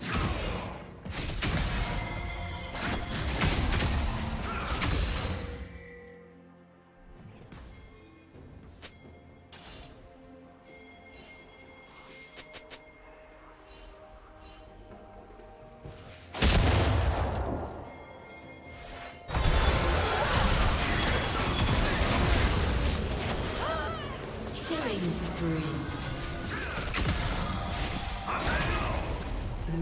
you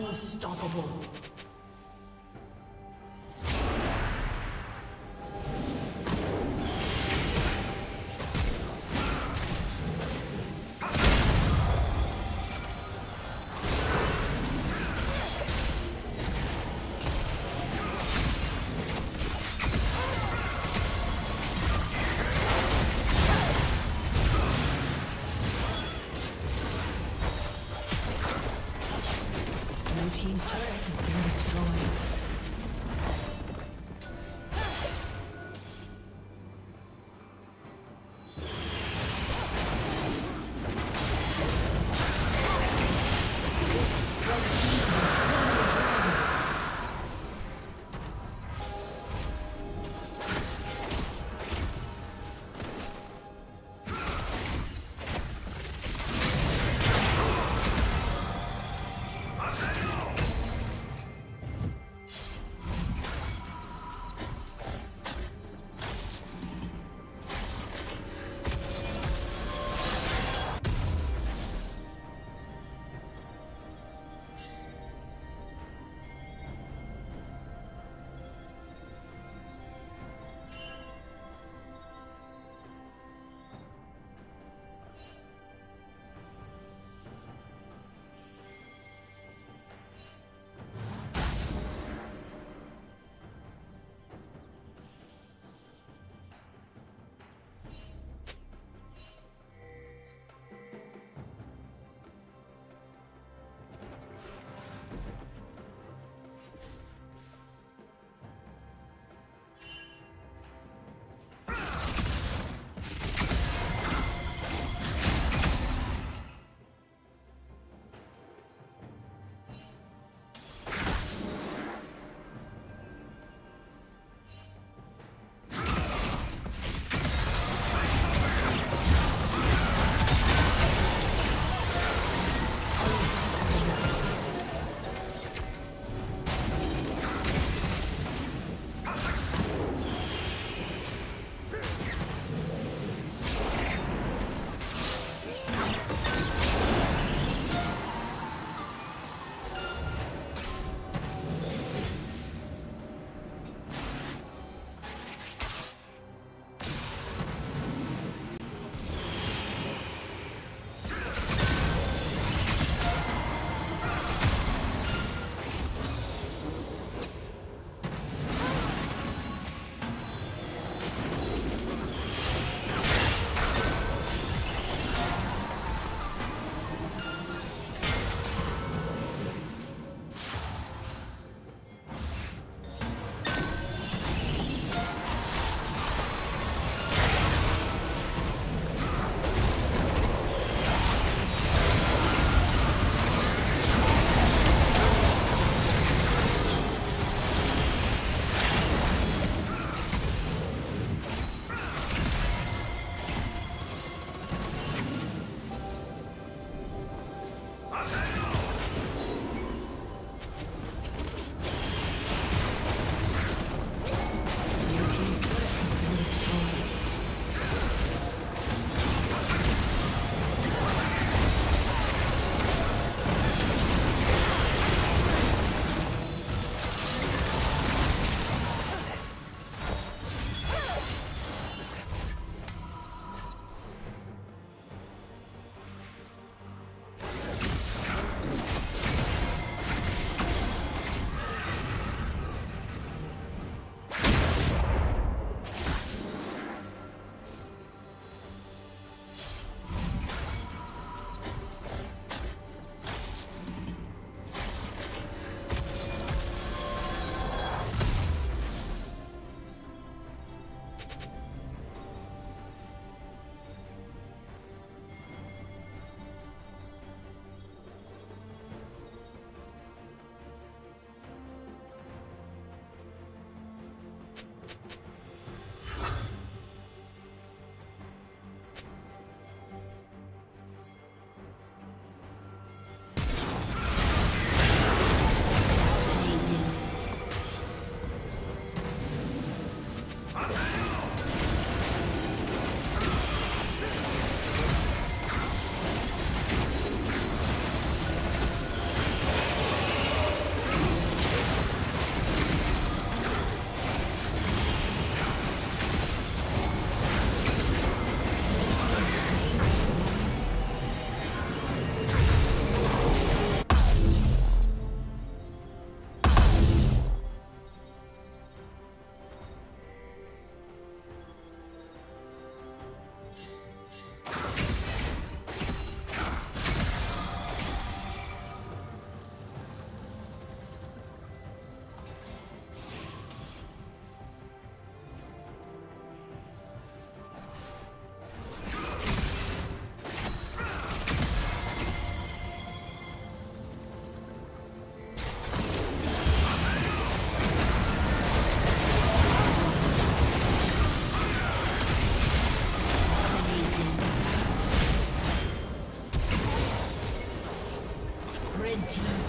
Unstoppable. team.